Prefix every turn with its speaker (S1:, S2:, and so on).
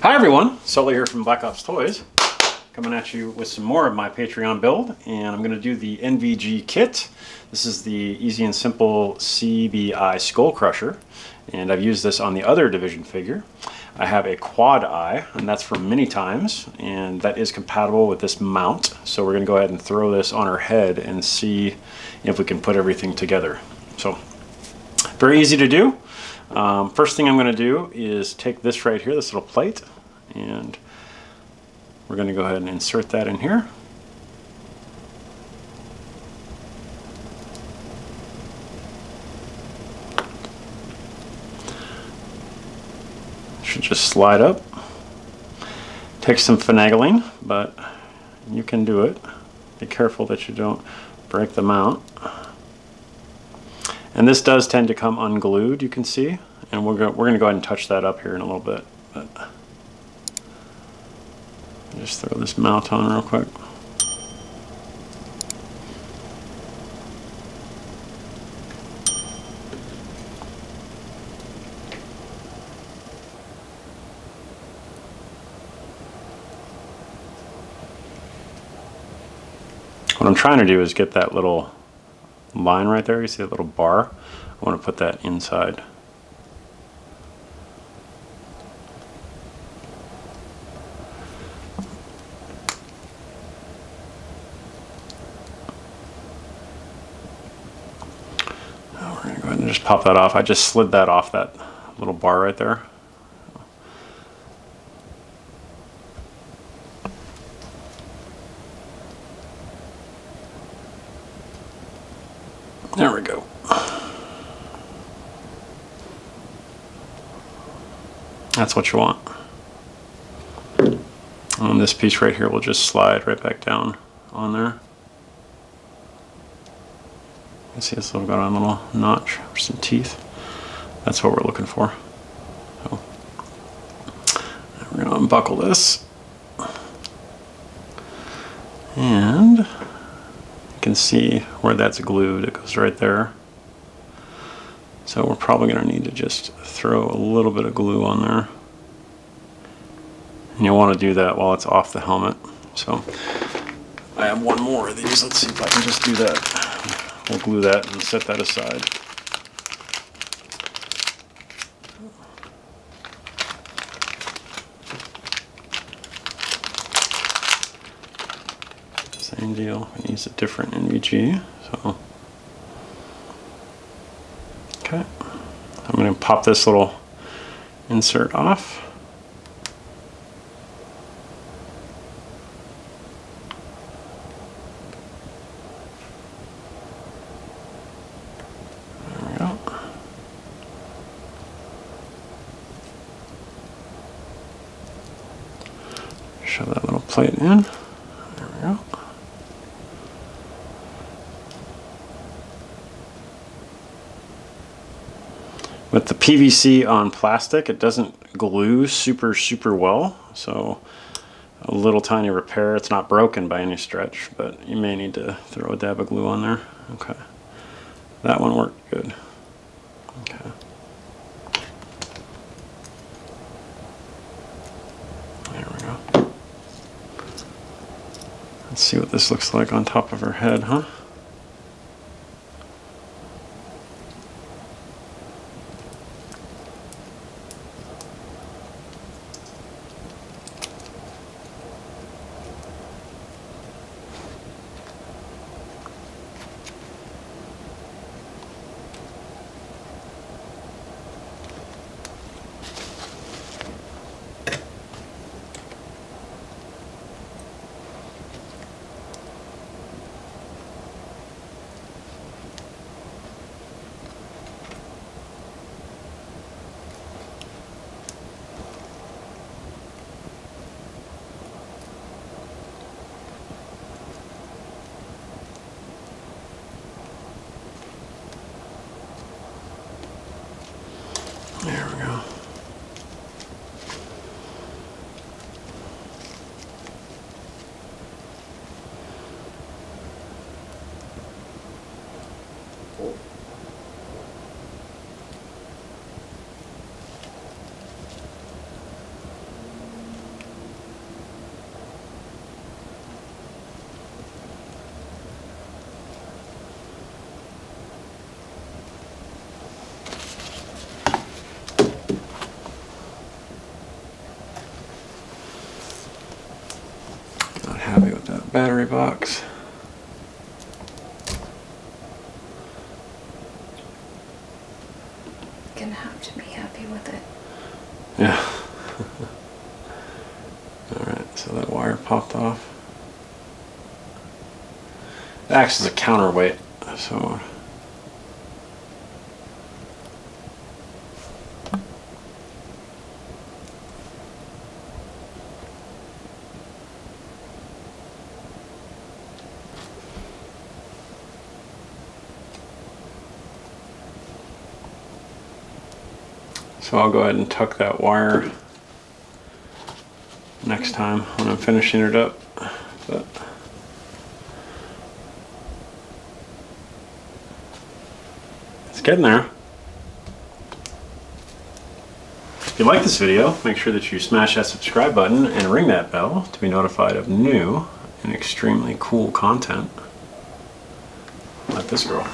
S1: Hi everyone, Sully here from Black Ops Toys, coming at you with some more of my Patreon build, and I'm going to do the NVG kit. This is the easy and simple CBI Skull Crusher, and I've used this on the other Division figure. I have a quad eye, and that's for many times, and that is compatible with this mount. So we're going to go ahead and throw this on her head and see if we can put everything together. So, very easy to do. Um, first thing I'm going to do is take this right here, this little plate, and we're going to go ahead and insert that in here. Should just slide up. Takes some finagling, but you can do it. Be careful that you don't break the mount. And this does tend to come unglued, you can see. And we're going we're going to go ahead and touch that up here in a little bit. But just throw this mount on real quick. What I'm trying to do is get that little line right there, you see that little bar? I want to put that inside. Now we're going to go ahead and just pop that off. I just slid that off that little bar right there. There we go. That's what you want. And this piece right here will just slide right back down on there. You see this little got a little notch for some teeth. That's what we're looking for. So we're to unbuckle this. And can see where that's glued. It goes right there. So we're probably going to need to just throw a little bit of glue on there. And you'll want to do that while it's off the helmet. So I have one more of these. Let's see if I can just do that. We'll glue that and set that aside. Same deal. We use a different NVG. So, okay. I'm going to pop this little insert off. There we go. Shove that little plate in. There we go. With the PVC on plastic, it doesn't glue super, super well. So a little tiny repair. It's not broken by any stretch, but you may need to throw a dab of glue on there. Okay. That one worked good. Okay. There we go. Let's see what this looks like on top of her head, huh? There we go. Oh. Happy with that battery box.
S2: Gonna have to be happy with it.
S1: Yeah. Alright, so that wire popped off. It acts as a counterweight, so So I'll go ahead and tuck that wire next time when I'm finishing it up. But it's getting there. If you like this video, make sure that you smash that subscribe button and ring that bell to be notified of new and extremely cool content Let this girl.